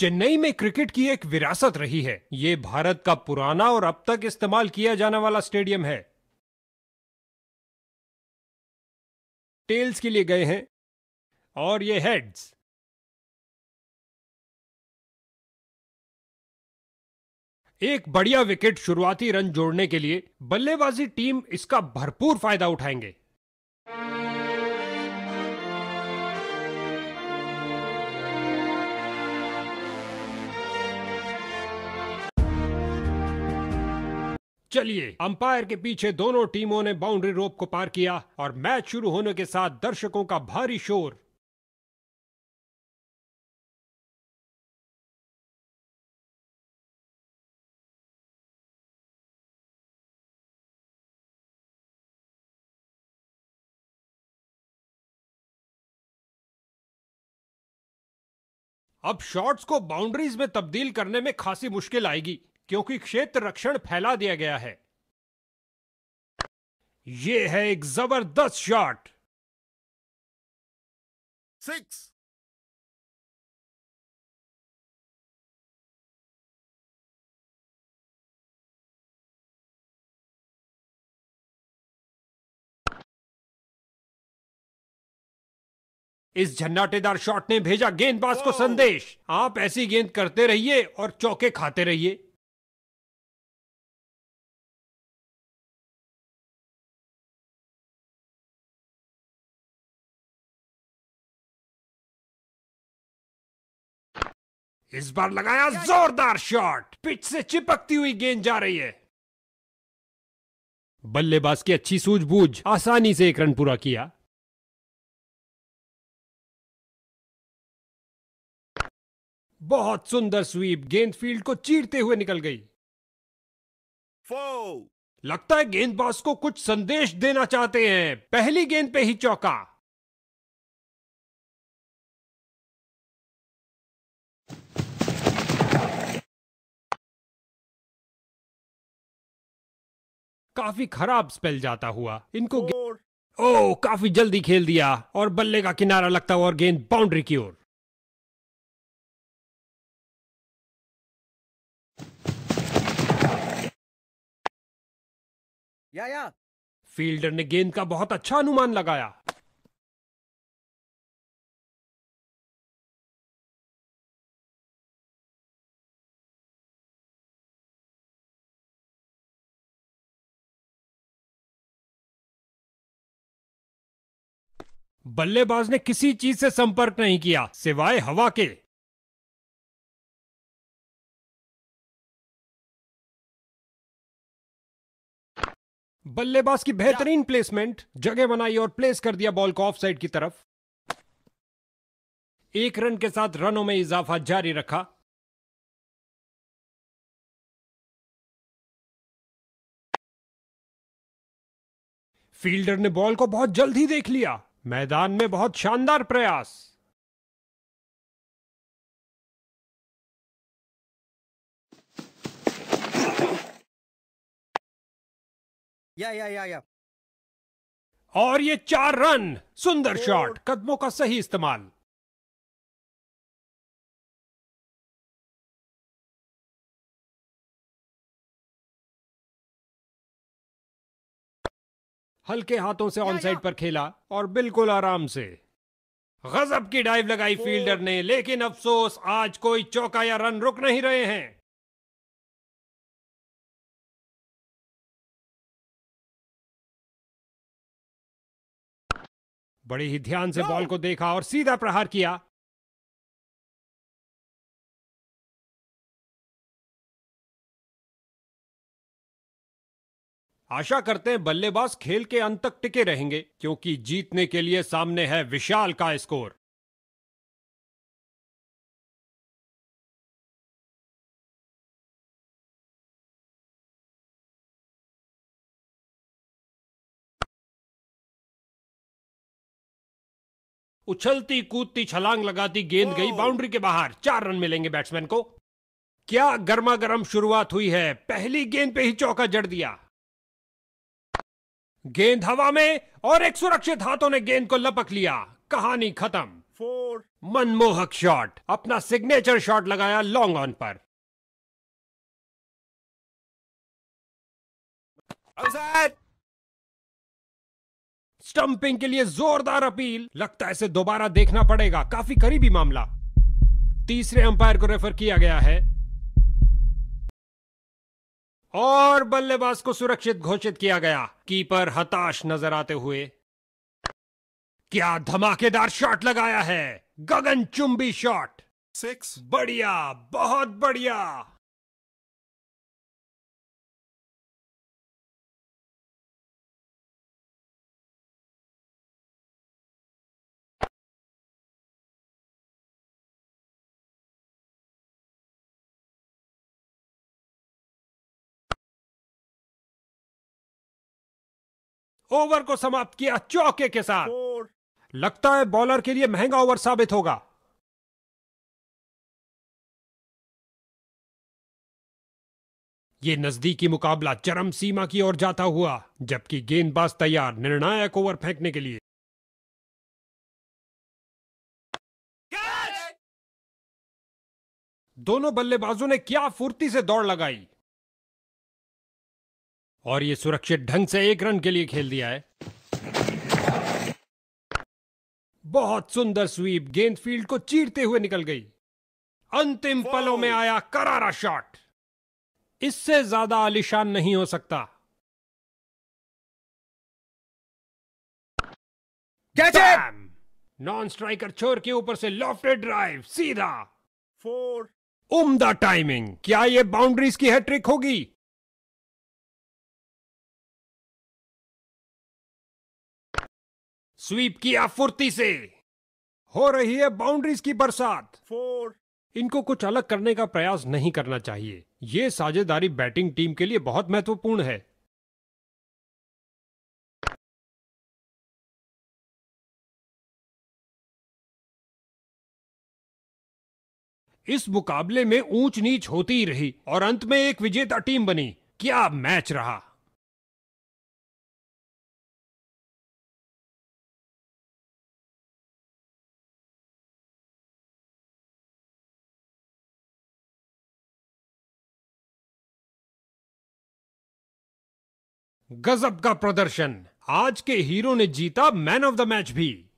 चेन्नई में क्रिकेट की एक विरासत रही है। ये भारत का पुराना और अब तक इस्तेमाल किया जाने वाला स्टेडियम है। टेल्स के लिए गए हैं। और ये हेड्स। एक बढ़िया विकेट शुरुआती रन जोड़ने के लिए बल्लेबाजी टीम इसका भरपूर फ़ायदा उठाएँगे। चलिए, अंपायर के पीछे दोनों टीमों ने बाउंड्री रोप को पार किया और मैच शुरू होने के साथ दर्शकों का भारी शोर। अब शॉट्स को बाउंड्रीज में तब्दील करने में खासी मुश्किल आएगी। क्योंकि क्षेत्र रक्षण फैला दिया गया है। यह है एक ज़बरदस्त शॉट। सिक्स। इस झन्नाटेदार शॉट ने भेजा गेंदबाज को संदेश। आप ऐसी गेंद करते रहिए और चौके खाते रहिए। इस बार लगाया जोरदार शॉट। पिच से चिपकती हुई गेंद जा रही है। बल्लेबाज की अच्छी सूझबूझ आसानी से एक रन पूरा किया। बहुत सुंदर स्वीप गेंद फ़ील्ड को चीरते हुए निकल गई। लगता है गेंदबाज को कुछ संदेश देना चाहते हैं। पहली गेंद पे ही चौका। काफ़ी खराब स्पेल जाता हुआ। इनको ओ काफ़ी जल्दी खेल दिया और बल्ले का किनारा लगता हुआ और गेंद बाउंड्री की ओर। या या। फील्डर ने गेंद का बहुत अच्छा अनुमान लगाया। बल्लेबाज ने किसी चीज़ से संपर्क नहीं किया, सिवाय हवा के। बल्लेबाज की बेहतरीन प्लेसमेंट जगह बनाई और प्लेस कर दिया बॉल को ऑफ़ साइड की तरफ़। एक रन के साथ रनों में इजाफा जारी रखा। फील्डर ने बॉल को बहुत जल्द ही देख लिया। मैदान में बहुत शानदार प्रयास। या या या या। और ये चार रन सुंदर शॉट कदमों का सही इस्तेमाल। हल्के हाथों से ऑन साइड पर खेला और बिल्कुल आराम से। गजब की डाइव लगाई फील्डर ने लेकिन अफसोस आज कोई चौका या रन रुक नहीं रहे हैं। बड़े ही ध्यान से बॉल को देखा और सीधा प्रहार किया। आशा करते हैं बल्लेबाज खेल के अंत तक टिके रहेंगे क्योंकि जीतने के लिए सामने है विशाल का स्कोर। उछलती कूदती छलांग लगाती गेंद गई बाउंड्री के बाहर चार रन मिलेंगे बैट्समैन को। क्या गर्मा गर्म शुरुआत हुई है? पहली गेंद पे ही चौका जड़ दिया। गेंद हवा में और एक सुरक्षित हाथों ने गेंद को लपक लिया। कहानी खत्म। Four, मनमोहक शॉट। अपना सिग्नेचर शॉट लगाया लॉन्ग ऑन पर। स्टंपिंग के लिए जोरदार अपील। लगता है इसे दोबारा देखना पड़ेगा। काफ़ी करीबी मामला। तीसरे अंपायर को रेफर किया गया है। और बल्लेबाज को सुरक्षित घोषित किया गया। कीपर हताश नज़र आते हुए क्या धमाकेदार शॉट लगाया है? गगन चुंबी शॉट। सिक्स। बढ़िया बहुत बढ़िया। ओवर को समाप्त किया चौके के साथ। लगता है बॉलर के लिए महँगा ओवर साबित होगा। ये नजदीकी मुकाबला चरम सीमा की ओर जाता हुआ जबकि गेंदबाज तैयार निर्णायक ओवर फेंकने के लिए। दोनों बल्लेबाजों ने क्या फुर्ती से दौड़ लगाई। और ये सुरक्षित ढंग से एक रन के लिए खेल दिया है। बहुत सुंदर स्वीप गेंद फ़ील्ड को चीरते हुए निकल गई। अंतिम पलों में आया करारा शॉट। इससे ज़्यादा आलिशान नहीं हो सकता। नॉन स्ट्राइकर छोर के ऊपर से लॉफ्टेड ड्राइव सीधा। फोर उम्दा टाइमिंग क्या ये बाउंड्रीज की हैट्रिक होगी? स्वीप किया फुर्ती से। हो रही है बाउंड्रीज की बरसात। फोर इनको कुछ अलग करने का प्रयास नहीं करना चाहिए। ये साझेदारी बैटिंग टीम के लिए बहुत महत्वपूर्ण है। इस मुकाबले में ऊंच नीच होती ही रही और अंत में एक विजेता टीम बनी। क्या मैच रहा? गजब का प्रदर्शन। आज के हीरो ने जीता मैन ऑफ़ द मैच भी।